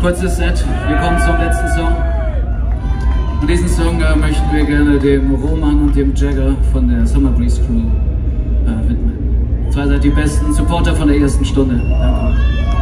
Kurzes Set, wir kommen zum letzten Song. Und diesen Song äh, möchten wir gerne dem Roman und dem Jagger von der Summer Breeze Crew äh, widmen. Zwei seid die besten Supporter von der ersten Stunde. Danke.